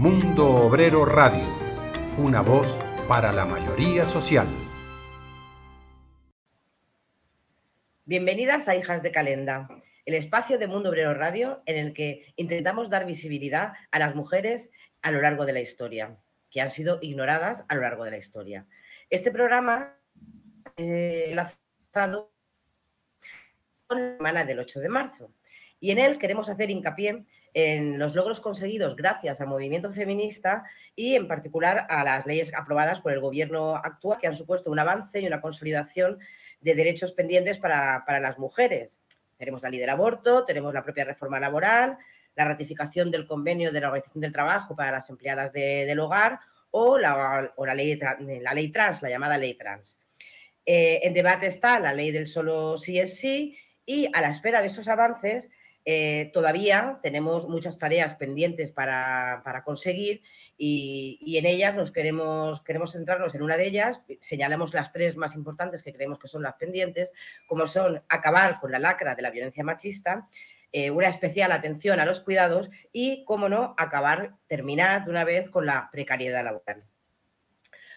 Mundo Obrero Radio, una voz para la mayoría social. Bienvenidas a Hijas de Calenda, el espacio de Mundo Obrero Radio en el que intentamos dar visibilidad a las mujeres a lo largo de la historia, que han sido ignoradas a lo largo de la historia. Este programa eh, lanzado la semana del 8 de marzo y en él queremos hacer hincapié en los logros conseguidos gracias al movimiento feminista y en particular a las leyes aprobadas por el gobierno actual que han supuesto un avance y una consolidación de derechos pendientes para, las mujeres. Tenemos la ley del aborto, tenemos la propia reforma laboral, la ratificación del convenio de la Organización del Trabajo para las empleadas del hogar o, la, ley, la ley trans, la llamada ley trans. Eh, en debate está la ley del solo sí es sí y a la espera de esos avances eh, todavía tenemos muchas tareas pendientes para, conseguir y, en ellas nos queremos, queremos centrarnos en una de ellas. Señalamos las tres más importantes que creemos que son las pendientes, como son acabar con la lacra de la violencia machista, eh, una especial atención a los cuidados y, cómo no, acabar, terminar de una vez con la precariedad laboral.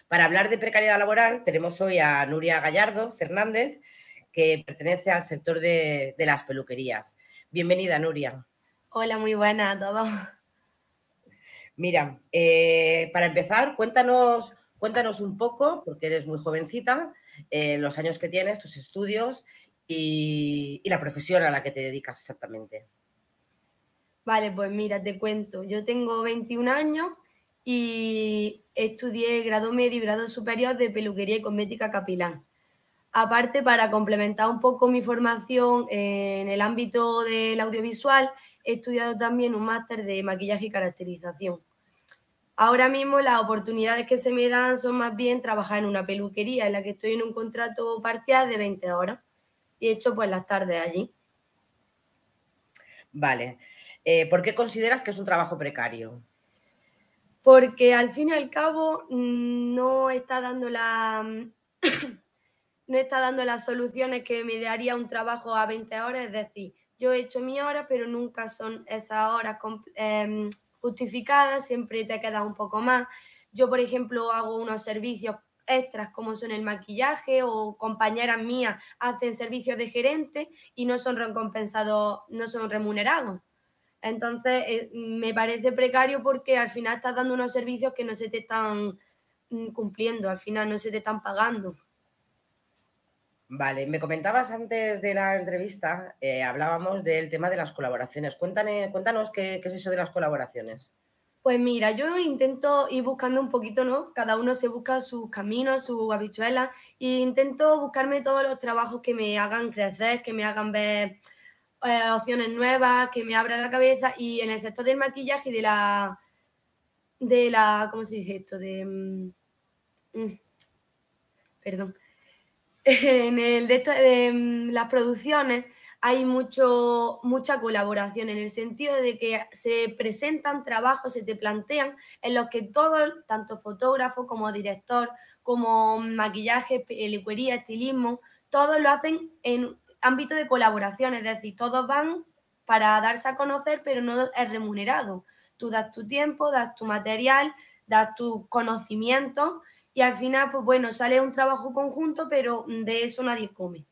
Para hablar de precariedad laboral tenemos hoy a Nuria Gallardo Fernández, que pertenece al sector de las peluquerías. Bienvenida, Nuria. Hola, muy buena a todos. Mira, eh, para empezar, cuéntanos, cuéntanos un poco, porque eres muy jovencita, eh, los años que tienes, tus estudios y, la profesión a la que te dedicas exactamente. Vale, pues mira, te cuento. Yo tengo 21 años y estudié grado medio y grado superior de peluquería y cosmética capilar. Aparte, para complementar un poco mi formación en el ámbito del audiovisual, he estudiado también un máster de maquillaje y caracterización. Ahora mismo las oportunidades que se me dan son más bien trabajar en una peluquería en la que estoy en un contrato parcial de 20 horas y he hecho pues las tardes allí. Vale. Eh, ¿Por qué consideras que es un trabajo precario? Porque al fin y al cabo mm, no está dando la no está dando las soluciones que me daría un trabajo a 20 horas, es decir, yo he hecho mi hora, pero nunca son esas horas em, justificadas, siempre te queda un poco más. Yo, por ejemplo, hago unos servicios extras como son el maquillaje o compañeras mías hacen servicios de gerente y no son recompensados, no son remunerados. Entonces, eh, me parece precario porque al final estás dando unos servicios que no se te están mm, cumpliendo, al final no se te están pagando. Vale, me comentabas antes de la entrevista, eh, hablábamos del tema de las colaboraciones. cuéntanos qué, es eso de las colaboraciones. Pues mira, yo intento ir buscando un poquito, ¿no? Cada uno se busca sus caminos, sus habichuelas, e intento buscarme todos los trabajos que me hagan crecer, que me hagan ver eh, opciones nuevas, que me abran la cabeza. Y en el sector del maquillaje y de la. de la. ¿cómo se dice esto? De. Mm, mm, perdón en el de, mm, las producciones hay mucho, mucha colaboración en el sentido de que se presentan trabajos, se te plantean en los que todo, tanto fotógrafo como director, como maquillaje, peluquería, estilismo, todos lo hacen en ámbito de colaboración, es decir, todos van para darse a conocer, pero no es remunerado. Tú das tu tiempo, das tu material, das tu conocimiento y al final, pues bueno, sale un trabajo conjunto, pero de eso nadie come.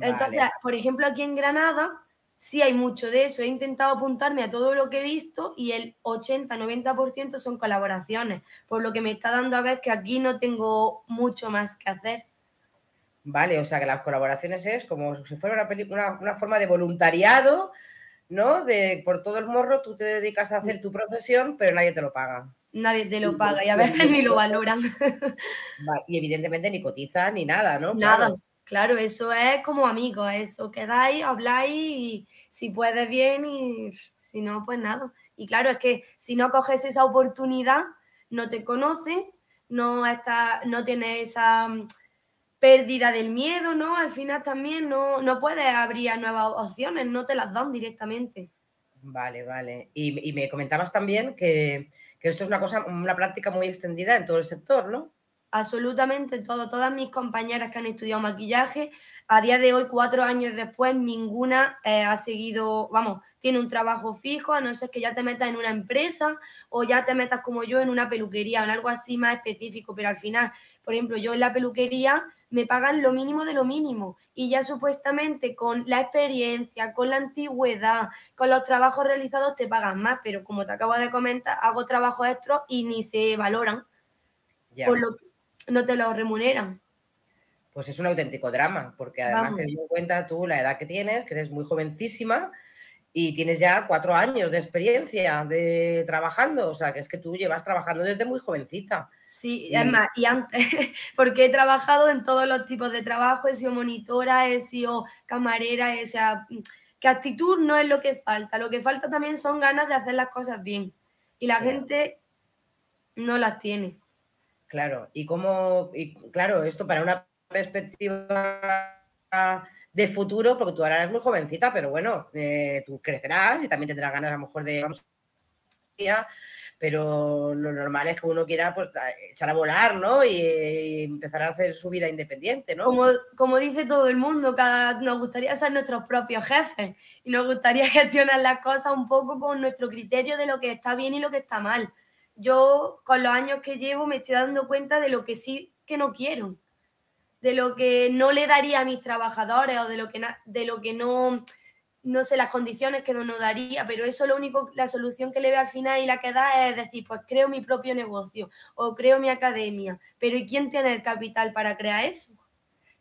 Entonces, por ejemplo, aquí en Granada sí hay mucho de eso. He intentado apuntarme a todo lo que he visto y el 80-90% son colaboraciones, por lo que me está dando a ver que aquí no tengo mucho más que hacer. Vale, o sea que las colaboraciones es como si fuera una, una forma de voluntariado, ¿no? De por todo el morro tú te dedicas a hacer tu profesión, pero nadie te lo paga nadie te lo paga y a veces ni lo valoran. Y evidentemente ni cotizan ni nada, ¿no? Nada, claro. eso es como amigos, eso quedáis, habláis y si puedes bien y si no, pues nada. Y claro, es que si no coges esa oportunidad, no te conocen, no, está, no tienes esa mm, pérdida del miedo, ¿no? Al final también no, no puedes abrir nuevas opciones, no te las dan directamente. Vale, vale. Y, y me comentabas también que que esto es una cosa, una práctica muy extendida en todo el sector, ¿no? absolutamente todo. Todas mis compañeras que han estudiado maquillaje, a día de hoy, cuatro años después, ninguna eh, ha seguido, vamos, tiene un trabajo fijo, a no ser que ya te metas en una empresa o ya te metas como yo en una peluquería o en algo así más específico, pero al final, por ejemplo, yo en la peluquería me pagan lo mínimo de lo mínimo y ya supuestamente con la experiencia, con la antigüedad, con los trabajos realizados te pagan más, pero como te acabo de comentar, hago trabajos extras y ni se valoran, por lo que no te lo remuneran. Pues es un auténtico drama, porque además teniendo en cuenta tú la edad que tienes, que eres muy jovencísima y tienes ya cuatro años de experiencia de trabajando, o sea, que es que tú llevas trabajando desde muy jovencita. Sí, y... además, y antes, porque he trabajado en todos los tipos de trabajo, he sido monitora, he sido camarera, o sea, que actitud no es lo que falta, lo que falta también son ganas de hacer las cosas bien. Y la gente no las tiene. Claro, y cómo, y claro, esto para una perspectiva de futuro, porque tú ahora eres muy jovencita, pero bueno, eh, tú crecerás y también tendrás ganas a lo mejor de pero lo normal es que uno quiera pues, echar a volar, ¿no? Y, empezar a hacer su vida independiente, ¿no? Como, como dice todo el mundo, cada, nos gustaría ser nuestros propios jefes y nos gustaría gestionar las cosas un poco con nuestro criterio de lo que está bien y lo que está mal. Yo, con los años que llevo, me estoy dando cuenta de lo que sí que no quiero de lo que no le daría a mis trabajadores o de lo que, de lo que no, no sé, las condiciones que no daría, pero eso lo único, la solución que le ve al final y la que da es decir, pues creo mi propio negocio o creo mi academia, pero ¿y quién tiene el capital para crear eso?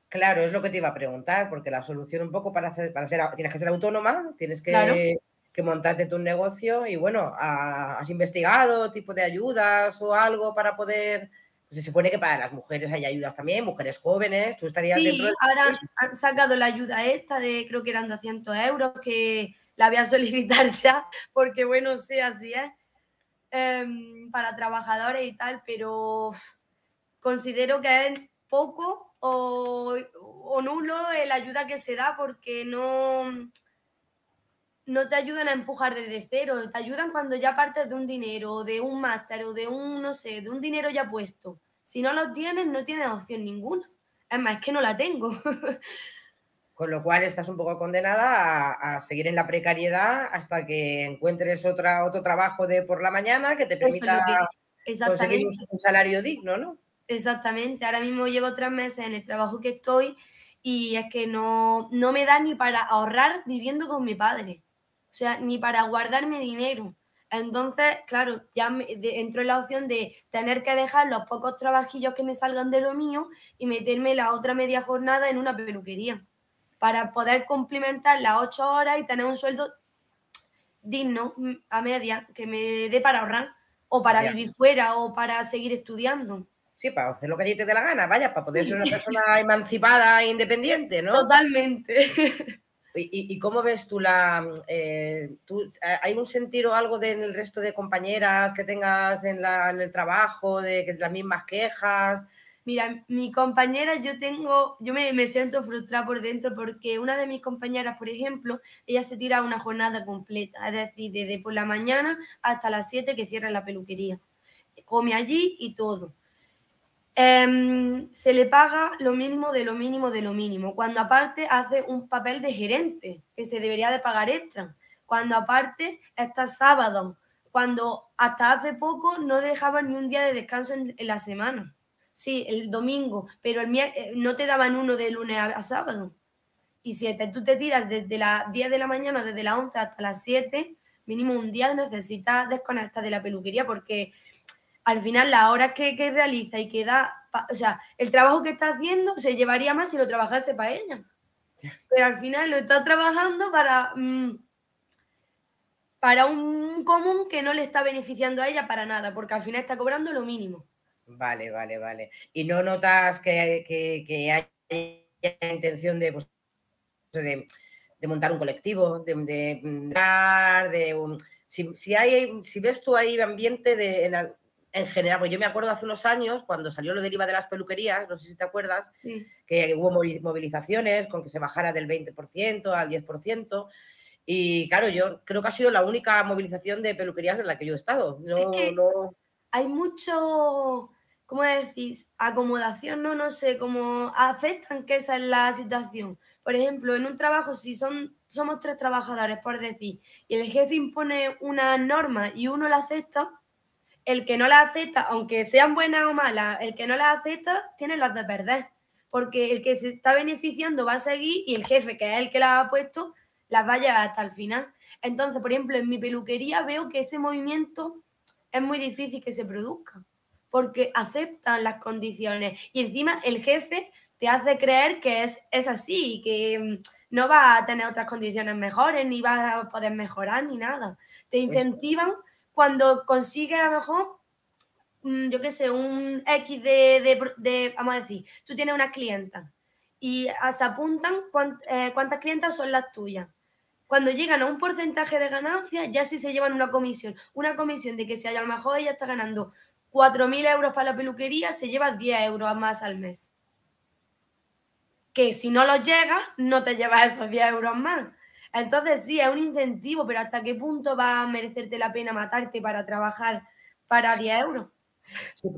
Claro, es lo que te iba a preguntar, porque la solución un poco para, hacer, para ser, tienes que ser autónoma, tienes que, que montarte tu negocio y bueno, ¿has investigado tipo de ayudas o algo para poder se supone que para las mujeres hay ayudas también, mujeres jóvenes, tú estarías sí, ahora han sacado la ayuda esta de, creo que eran 200 euros, que la voy a solicitar ya, porque bueno, sí, así es, em, para trabajadores y tal, pero considero que es poco o, o nulo la ayuda que se da porque no no te ayudan a empujar desde cero, te ayudan cuando ya partes de un dinero, de un máster o de un, no sé, de un dinero ya puesto. Si no lo tienes, no tienes opción ninguna. Es más, es que no la tengo. Con lo cual estás un poco condenada a, seguir en la precariedad hasta que encuentres otra, otro trabajo de por la mañana que te permita conseguir un, un salario digno, ¿no? Exactamente. Ahora mismo llevo tres meses en el trabajo que estoy y es que no, no me da ni para ahorrar viviendo con mi padre. O sea, ni para guardarme dinero. Entonces, claro, ya me, entro en la opción de tener que dejar los pocos trabajillos que me salgan de lo mío y meterme la otra media jornada en una peluquería para poder cumplimentar las ocho horas y tener un sueldo digno mm, a media que me dé para ahorrar o para vivir fuera o para seguir estudiando. Sí, para hacer lo que a ti te dé la gana, vaya, para poder ser una persona emancipada e independiente, ¿no? Totalmente. ¿Y, cómo ves tú la... Eh, ¿Hay un sentido o algo de, en el resto de compañeras que tengas en, el trabajo, de que las mismas quejas? Mira, mi compañera, yo tengo, yo me, siento frustrada por dentro porque una de mis compañeras, por ejemplo, ella se tira una jornada completa, es decir, desde por la mañana hasta las 7 que cierra la peluquería. Come allí y todo. Em, se le paga lo mínimo de lo mínimo de lo mínimo, cuando aparte hace un papel de gerente, que se debería de pagar extra, cuando aparte está sábado, cuando hasta hace poco no dejaban ni un día de descanso en, la semana. Sí, el domingo, pero el eh, no te daban uno de lunes a, sábado. Y si tú te tiras desde las 10 de la mañana, desde las 11 hasta las 7, mínimo un día necesitas desconectar de la peluquería porque al final la hora que, realiza y que da, o sea, el trabajo que está haciendo se llevaría más si lo trabajase para ella. Pero al final lo está trabajando para, mm, para un común que no le está beneficiando a ella para nada, porque al final está cobrando lo mínimo. Vale, vale, vale. ¿Y no notas que, que, hay intención de, pues, de, montar un colectivo, de, de, de, si, hay, si ves tú ahí ambiente de, en general, pues yo me acuerdo hace unos años, cuando salió lo del IVA de las peluquerías, no sé si te acuerdas, que hubo movilizaciones con que se bajara del 20% al 10%. Y claro, yo creo que ha sido la única movilización de peluquerías en la que yo he estado. No, Hay mucho ¿cómo decís? Acomodación, no, no sé, cómo aceptan que esa es la situación. Por ejemplo, en un trabajo, si son, somos tres trabajadores, por decir, y el jefe impone una norma y uno la acepta, el que no la acepta, aunque sean buenas o malas, el que no la acepta tiene las de perder. Porque el que se está beneficiando va a seguir y el jefe, que es el que la ha puesto, las va a llevar hasta el final. Entonces, por ejemplo, en mi peluquería veo que ese movimiento es muy difícil que se produzca porque aceptan las condiciones y encima el jefe te hace creer que es, es así, que mm, no va a tener otras condiciones mejores, ni va a poder mejorar, ni nada. Te incentivan cuando consigues a lo mejor, mm, yo qué sé, un X de, vamos a decir, tú tienes una clienta y se apuntan eh, cuántas clientas son las tuyas. Cuando llegan a un porcentaje de ganancia, ya sí se llevan una comisión. Una comisión de que si a lo mejor ella está ganando 4.000 euros para la peluquería, se lleva 10 euros más al mes. Que si no los llegas, no te llevas esos 10 euros más. Entonces sí, es un incentivo, pero ¿hasta qué punto va a merecerte la pena matarte para trabajar para 10 euros?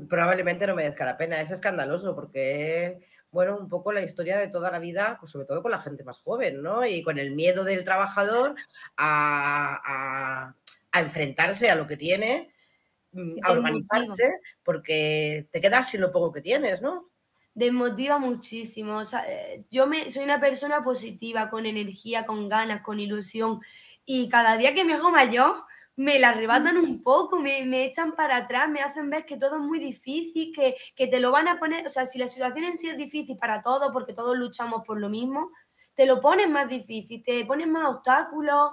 probablemente no merezca la pena. Es escandaloso porque es, bueno, un poco la historia de toda la vida, pues sobre todo con la gente más joven, ¿no? Y con el miedo del trabajador a, a enfrentarse a lo que tiene Mm, a organizarse porque te quedas sin lo poco que tienes, ¿no? Desmotiva muchísimo. Eh, yo me, soy una persona positiva, con energía, con ganas, con ilusión. Y cada día que me hago mayor, me la arrebatan un poco, me, me, echan para atrás, me hacen ver que todo es muy difícil, que, que, te lo van a poner, o sea, si la situación en sí es difícil para todos, porque todos luchamos por lo mismo, te lo ponen más difícil, te ponen más obstáculos,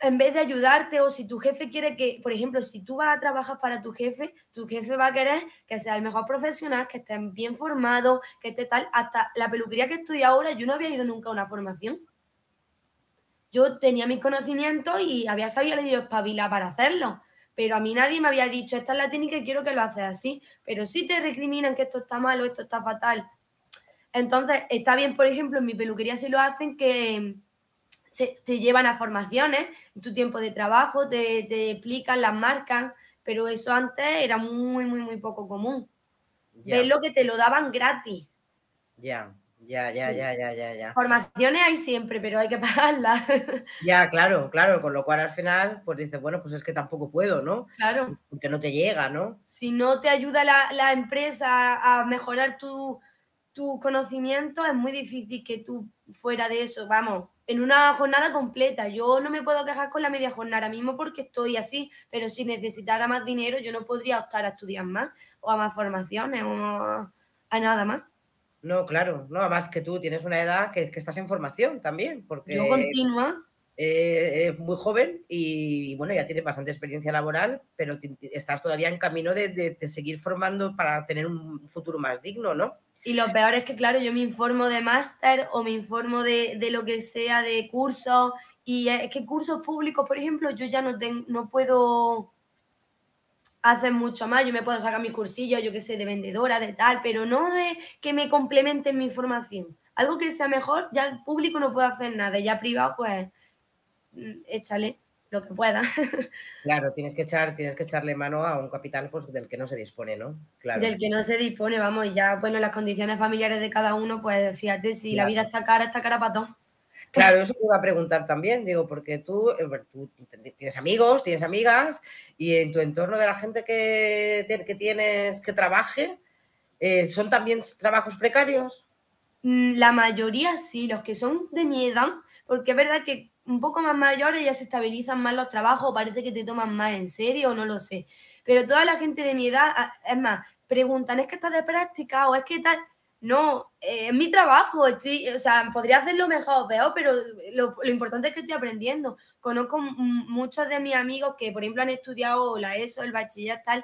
en vez de ayudarte o si tu jefe quiere que, por ejemplo, si tú vas a trabajar para tu jefe, tu jefe va a querer que sea el mejor profesional, que esté bien formado, que esté tal. Hasta la peluquería que estoy ahora, yo no había ido nunca a una formación. Yo tenía mis conocimientos y había sabido espabila para hacerlo. Pero a mí nadie me había dicho, esta es la técnica y quiero que lo haces así. Pero si te recriminan que esto está malo, esto está fatal. Entonces, está bien, por ejemplo, en mi peluquería si lo hacen que te llevan a formaciones, tu tiempo de trabajo, te, te, explican las marcas, pero eso antes era muy, muy, muy poco común. Ves lo que te lo daban gratis. Ya, ya, ya, ya, ya, ya, ya. Formaciones hay siempre, pero hay que pagarlas. Ya, claro, claro, con lo cual al final, pues dices, bueno, pues es que tampoco puedo, ¿no? Claro. Porque no te llega, ¿no? Si no te ayuda la, la empresa a mejorar tu, tu conocimiento, es muy difícil que tú fuera de eso, vamos, en una jornada completa. Yo no me puedo quejar con la media jornada ahora mismo porque estoy así, pero si necesitara más dinero yo no podría optar a estudiar más o a más formaciones o a nada más. No, claro, no, además que tú tienes una edad que, estás en formación también, porque... Yo continua. Eh, eres muy joven y, bueno, ya tienes bastante experiencia laboral, pero estás todavía en camino de seguir formando para tener un futuro más digno, ¿no? Y lo peor es que, claro, yo me informo de máster o me informo de, lo que sea, de cursos, y es que cursos públicos, por ejemplo, yo ya no, tengo, no puedo hacer mucho más. Yo me puedo sacar mis cursillos, yo que sé, de vendedora, de tal, pero no de que me complementen mi información. Algo que sea mejor, ya el público no puede hacer nada, ya privado, pues mm, échale lo que pueda. Claro, tienes que echar, tienes que echarle mano a un capital pues, del que no se dispone, ¿no? Claro. Del que no se dispone, vamos, y ya, bueno, las condiciones familiares de cada uno, pues fíjate, si la vida está cara, está cara para todo. Claro, eso te iba a preguntar también, digo, porque tú, eh, tú, tienes amigos, tienes amigas, y en tu entorno de la gente que, que tienes que trabaje, eh, ¿son también trabajos precarios? Mm, la mayoría sí, los que son de mi edad, porque es verdad que un poco más mayores ya se estabilizan más los trabajos, parece que te toman más en serio, no lo sé. Pero toda la gente de mi edad, es más, preguntan, ¿es que estás de práctica o es que tal? No, eh, es mi trabajo, o sea, podría hacerlo mejor o peor, pero lo, importante es que estoy aprendiendo. Conozco muchos de mis amigos que, por ejemplo, han estudiado la ESO, el bachiller, tal,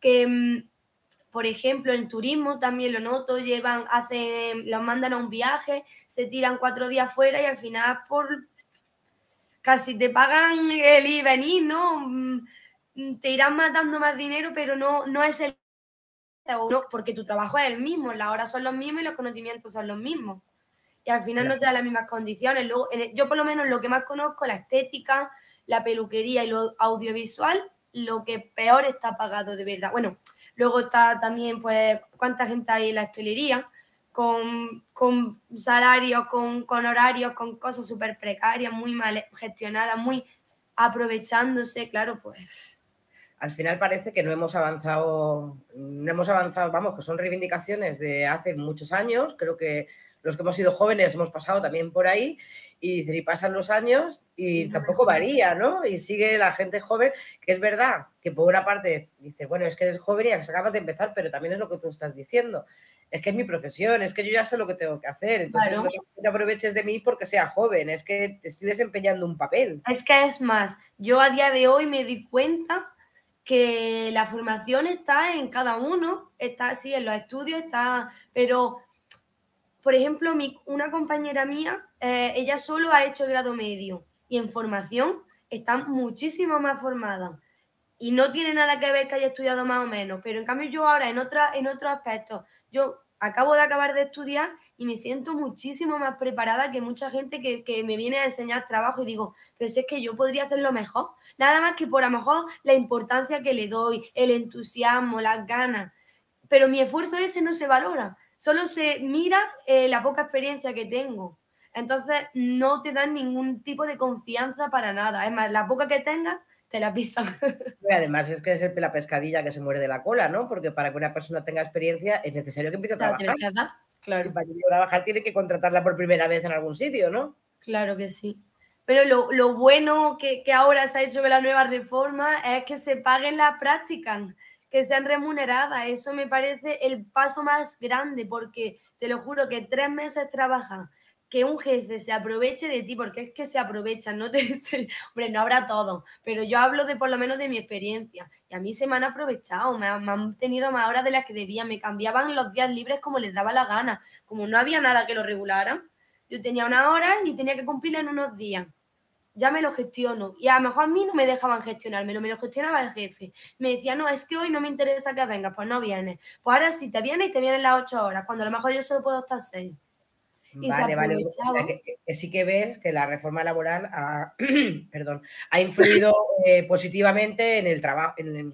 que, mm, por ejemplo, en turismo también lo noto, llevan, hacen, los mandan a un viaje, se tiran cuatro días fuera y al final por casi te pagan el ir y venir, ¿no? Mm, te irán más dando más dinero, pero no, no es el... porque tu trabajo es el mismo, las horas son los mismos y los conocimientos son los mismos. Y al final no te da las mismas condiciones. Luego, yo por lo menos lo que más conozco, la estética, la peluquería y lo audiovisual, lo que peor está pagado de verdad. Bueno, Luego está también, pues, cuánta gente hay en la hostelería, con, con salarios, con, con horarios, con cosas súper precarias, muy mal gestionadas, muy aprovechándose, claro, pues al final parece que no hemos avanzado, no hemos avanzado, vamos, que son reivindicaciones de hace muchos años, creo que los que hemos sido jóvenes hemos pasado también por ahí y, y pasan los años y tampoco varía, ¿no? Y sigue la gente joven, que es verdad que por una parte dice, bueno, es que eres joven y se acabas de empezar, pero también es lo que tú estás diciendo. Es que es mi profesión, es que yo ya sé lo que tengo que hacer. Entonces, no te aproveches de mí porque sea joven, es que te estoy desempeñando un papel. Es que es más, yo a día de hoy me di cuenta que la formación está en cada uno, está así en los estudios, está, pero por ejemplo, mi, una compañera mía, eh, ella solo ha hecho grado medio y en formación está muchísimo más formada. Y no tiene nada que ver que haya estudiado más o menos, pero en cambio yo ahora en, otra, en otros aspectos, yo acabo de acabar de estudiar y me siento muchísimo más preparada que mucha gente que, que, me viene a enseñar trabajo y digo, pero si es que yo podría hacerlo mejor. Nada más que por a lo mejor la importancia que le doy, el entusiasmo, las ganas. Pero mi esfuerzo ese no se valora. Solo se mira eh, la poca experiencia que tengo. Entonces no te dan ningún tipo de confianza para nada. Es más, la poca que tengas te la pisan. además es que es la pescadilla que se muere de la cola, ¿no? Porque para que una persona tenga experiencia es necesario que empiece a trabajar. Claro. para que trabajar tiene que contratarla por primera vez en algún sitio, ¿no? Claro que sí. Pero lo, lo bueno que, que, ahora se ha hecho con la nueva reforma es que se paguen las prácticas, que sean remuneradas. Eso me parece el paso más grande, porque te lo juro que tres meses trabajan que un jefe se aproveche de ti, porque es que se aprovechan, no te hombre, no habrá todo, pero yo hablo de por lo menos de mi experiencia. Y a mí se me han aprovechado, me han, tenido más horas de las que debía, me cambiaban los días libres como les daba la gana, como no había nada que lo regulara. Yo tenía una hora y tenía que cumplir en unos días. Ya me lo gestiono. Y a lo mejor a mí no me dejaban gestionármelo, me lo gestionaba el jefe. Me decía, no, es que hoy no me interesa que vengas, pues no vienes. Pues ahora sí te vienes y te vienen las ocho horas, cuando a lo mejor yo solo puedo estar seis vale, vale. que, sí que ves que la reforma laboral ha, perdón, ha influido eh, positivamente en el trabajo, en,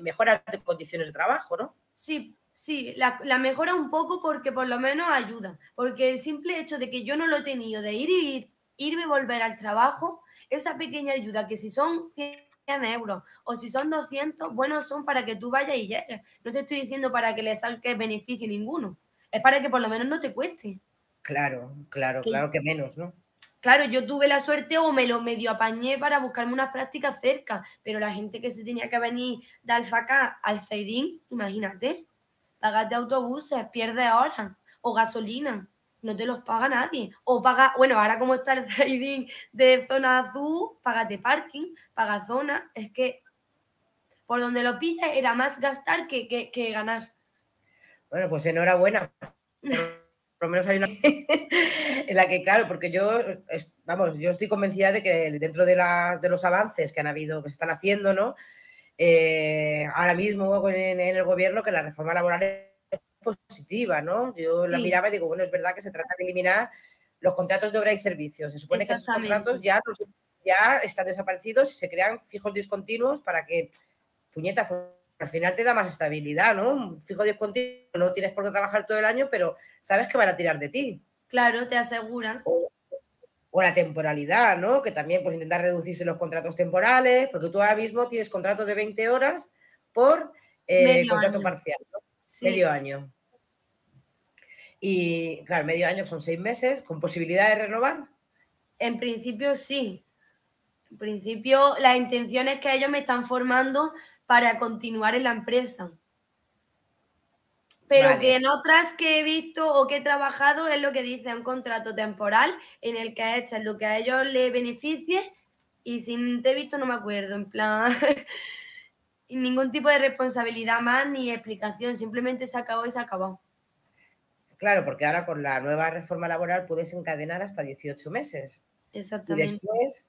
mejorar de condiciones de trabajo, ¿no? Sí, sí, la, la, mejora un poco porque por lo menos ayuda. Porque el simple hecho de que yo no lo he tenido, de ir y irme y volver al trabajo, esa pequeña ayuda que si son 100 euros o si son 200, bueno, son para que tú vayas y llegues. No te estoy diciendo para que le saques beneficio ninguno. Es para que por lo menos no te cueste. Claro, claro, claro que menos, ¿no? Claro, yo tuve la suerte o me lo medio apañé para buscarme unas prácticas cerca, pero la gente que se tenía que venir de Alfacá al Zaidín, imagínate, pagate autobuses, pierde horas o gasolina, no te los paga nadie. O paga, bueno, ahora como está el Zaidín de zona azul, págate parking, paga zona, es que por donde lo pillas era más gastar que, que, que ganar. Bueno, pues enhorabuena. por lo menos hay una en la que, claro, porque yo, vamos, yo estoy convencida de que dentro de, de los avances que han habido, que se están haciendo, ¿no? Eh, ahora mismo en, el gobierno que la reforma laboral es positiva, ¿no? Yo la miraba y digo, bueno, es verdad que se trata de eliminar los contratos de obra y servicios. Se supone que esos contratos ya, ya están desaparecidos y se crean fijos discontinuos para que, puñetas, pues, al final te da más estabilidad, ¿no? Un fijo discontinuo, no tienes por qué trabajar todo el año, pero sabes que van a tirar de ti. Claro, te aseguran. O, la temporalidad, ¿no? Que también pues intentar reducirse los contratos temporales, porque tú ahora mismo tienes contrato de 20 horas por eh, contrato parcial, ¿no? Medio año. Y claro, medio año son seis meses, con posibilidad de renovar. En principio sí. En principio la intención es que ellos me están formando para continuar en la empresa. Pero que en otras que he visto o que he trabajado es lo que dice un contrato temporal en el que echas lo que a ellos les beneficie y sin te he visto no me acuerdo, en plan, ningún tipo de responsabilidad más ni explicación, simplemente se acabó y se acabó. Claro, porque ahora con la nueva reforma laboral puedes encadenar hasta 18 meses. Exactamente. Y después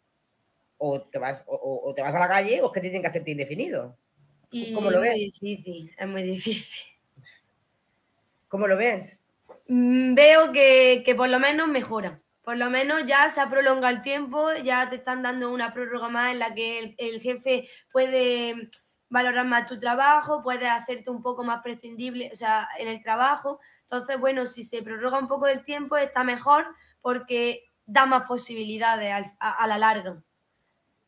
o te vas, o, te vas a la calle o es que tienen que hacerte indefinido. ¿Cómo lo ves? Es muy difícil, es muy difícil. ¿Cómo lo ves? Mm, veo que, por lo menos mejora. Por lo menos ya se ha prolongado el tiempo, ya te están dando una prórroga más en la que el, jefe puede valorar más tu trabajo, puedes hacerte un poco más prescindible, o sea, en el trabajo. Entonces, bueno, si se prorroga un poco el tiempo, está mejor porque da más posibilidades a, la larga.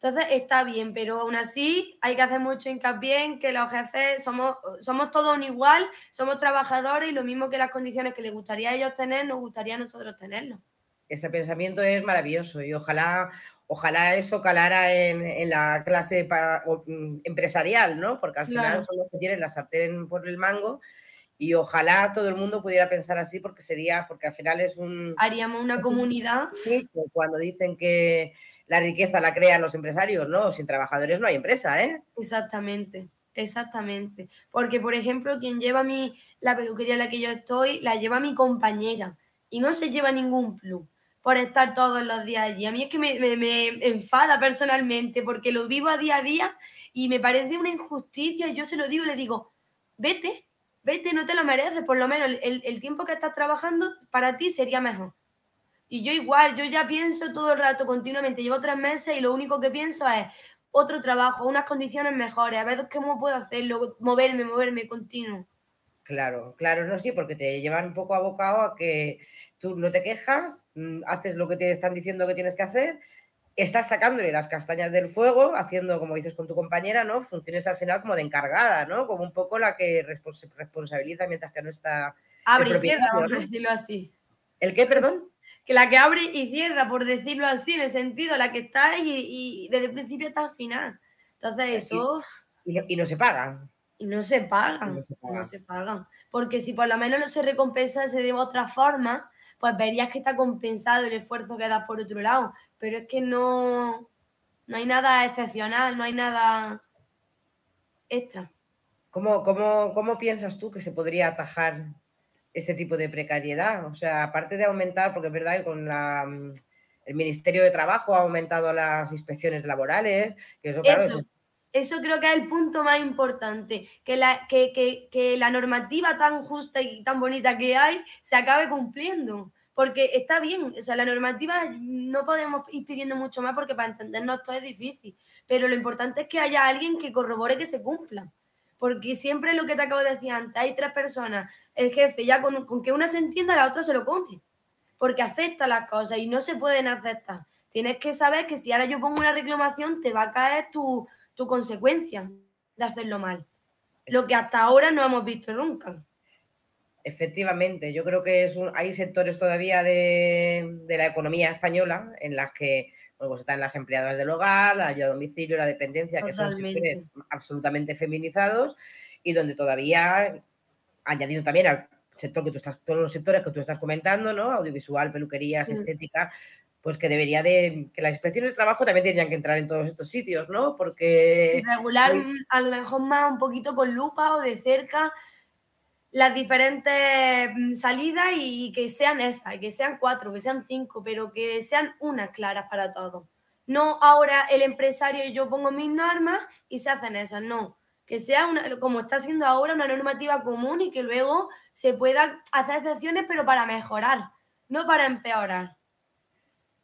Entonces está bien, pero aún así hay que hacer mucho hincapié en que los jefes somos, somos todos un igual, somos trabajadores y lo mismo que las condiciones que les gustaría a ellos tener, nos gustaría a nosotros tenerlo. Ese pensamiento es maravilloso y ojalá, ojalá eso calara en, la clase mm, empresarial, ¿no? Porque al final son los que tienen la sartén por el mango y ojalá todo el mundo pudiera pensar así porque sería, porque al final es un... Haríamos una comunidad. Sí, cuando dicen que la riqueza la crean los empresarios, ¿no? Sin trabajadores no hay empresa, ¿eh? Exactamente, exactamente. Porque, por ejemplo, quien lleva mi, la peluquería en la que yo estoy, la lleva mi compañera y no se lleva ningún plus por estar todos los días allí. A mí es que me, enfada personalmente porque lo vivo a día a día y me parece una injusticia. Yo se lo digo le digo, vete, vete, no te lo mereces, por lo menos el, el tiempo que estás trabajando para ti sería mejor. Y yo igual, yo ya pienso todo el rato continuamente, llevo tres meses y lo único que pienso es otro trabajo, unas condiciones mejores, a ver cómo puedo hacerlo, moverme, moverme continuo. Claro, claro, no, sí, porque te llevan un poco abocado a que tú no te quejas, mm, haces lo que te están diciendo que tienes que hacer, estás sacándole las castañas del fuego, haciendo, como dices con tu compañera, ¿no? Funciones al final como de encargada, ¿no? Como un poco la que responsabiliza mientras que no está. Abre y cierra, por decirlo así. ¿El qué, perdón? Que la que abre y cierra, por decirlo así, en el sentido, la que está y, desde el principio hasta el final. Entonces, eso. Y, no, se pagan. Y no se pagan. No se pagan. Porque si por lo menos no se recompensa de otra forma, pues verías que está compensado el esfuerzo que das por otro lado. Pero es que no, no hay nada excepcional, no hay nada extra. ¿Cómo, cómo, cómo piensas tú que se podría atajar este tipo de precariedad. O sea, aparte de aumentar, porque es verdad que con la, mm, el Ministerio de Trabajo ha aumentado las inspecciones laborales, que eso, eso, creo que es el punto más importante, que la, que, que, la normativa tan justa y tan bonita que hay se acabe cumpliendo. Porque está bien, o sea, la normativa no podemos ir pidiendo mucho más porque para entendernos esto es difícil, pero lo importante es que haya alguien que corrobore que se cumpla porque siempre lo que te acabo de decir antes, hay tres personas, el jefe ya con, que una se entienda, la otra se lo come, porque acepta las cosas y no se pueden aceptar. Tienes que saber que si ahora yo pongo una reclamación, te va a caer tu, consecuencia de hacerlo mal. Lo que hasta ahora no hemos visto nunca. Efectivamente, yo creo que hay sectores todavía de, de la economía española en las que pues están las empleadas del hogar, la ayuda a domicilio, la dependencia, que son sectores absolutamente feminizados y donde todavía, añadido también al sector que tú estás, todos los sectores que tú estás comentando, ¿no? Audiovisual, peluquerías, estética, pues que debería de, que las inspecciones de trabajo también tendrían que entrar en todos estos sitios, ¿no? Porque... Regular a lo mejor más un poquito con lupa o de cerca las diferentes mm, salidas y que sean esas, que sean cuatro, que sean cinco, pero que sean unas claras para todos. No ahora el empresario y yo pongo mis normas y se hacen esas, no. Que sea una, como está haciendo ahora una normativa común y que luego se pueda hacer excepciones, pero para mejorar, no para empeorar.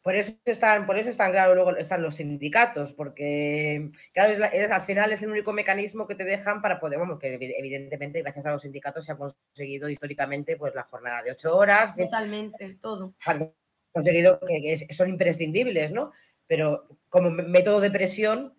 Por eso están, por eso están, claro, luego están los sindicatos, porque claro, al final es el único mecanismo que te dejan para poder, vamos, que evidentemente gracias a los sindicatos se ha conseguido históricamente pues la jornada de ocho horas. Totalmente, todo. Han conseguido que, son imprescindibles, ¿no? Pero como método de presión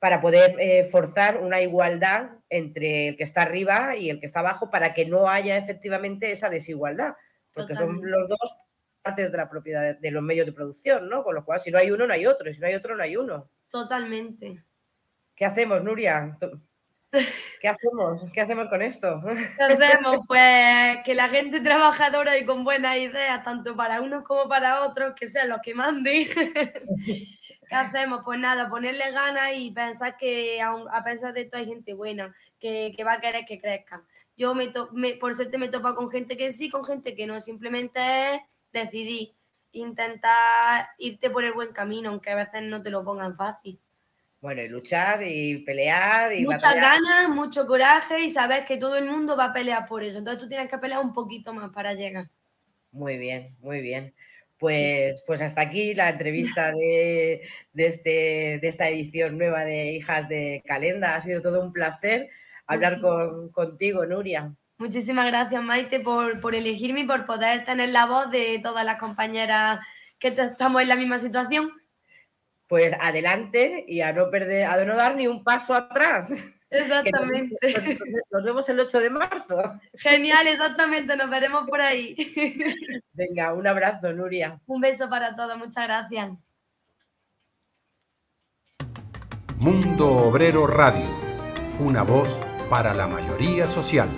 para poder eh, forzar una igualdad entre el que está arriba y el que está abajo para que no haya efectivamente esa desigualdad, porque son los dos partes de la propiedad de, los medios de producción, ¿no? Con lo cual, si no hay uno, no hay otro, y si no hay otro, no hay uno. Totalmente. ¿Qué hacemos, Nuria? ¿Qué hacemos? ¿Qué hacemos con esto? ¿Qué hacemos? Pues que la gente trabajadora y con buenas ideas, tanto para unos como para otros, que sean los que manden. ¿Qué hacemos? Pues nada, ponerle ganas y pensar que a pesar de esto hay gente buena, que, va a querer que crezca. Yo, me, me por suerte, me topa con gente que sí, con gente que no. Simplemente es decidí intentar irte por el buen camino, aunque a veces no te lo pongan fácil. Bueno, y luchar y pelear y Muchas ganas, mucho coraje y sabes que todo el mundo va a pelear por eso. Entonces tú tienes que pelear un poquito más para llegar. Muy bien, muy bien. Pues, pues hasta aquí la entrevista de, este, de esta edición nueva de Hijas de Calenda. Ha sido todo un placer hablar con, contigo, Nuria. Muchísimas gracias, Maite, por, por elegirme y por poder tener la voz de todas las compañeras que estamos en la misma situación. Pues adelante y a no perder, a no dar ni un paso atrás. Exactamente. Nos, vemos el 8 de marzo. Genial, exactamente, nos veremos por ahí. Venga, un abrazo, Nuria. Un beso para todos, muchas gracias. Mundo Obrero Radio, una voz para la mayoría social.